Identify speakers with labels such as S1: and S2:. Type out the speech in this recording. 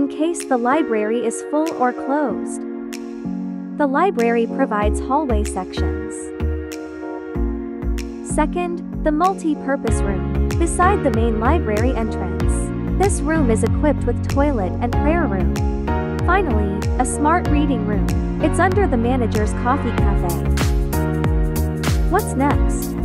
S1: in case the library is full or closed. The library provides hallway sections. Second, the multi-purpose room, beside the main library entrance. This room is equipped with toilet and prayer room. Finally, a smart reading room. It's under the manager's coffee cafe. What's next?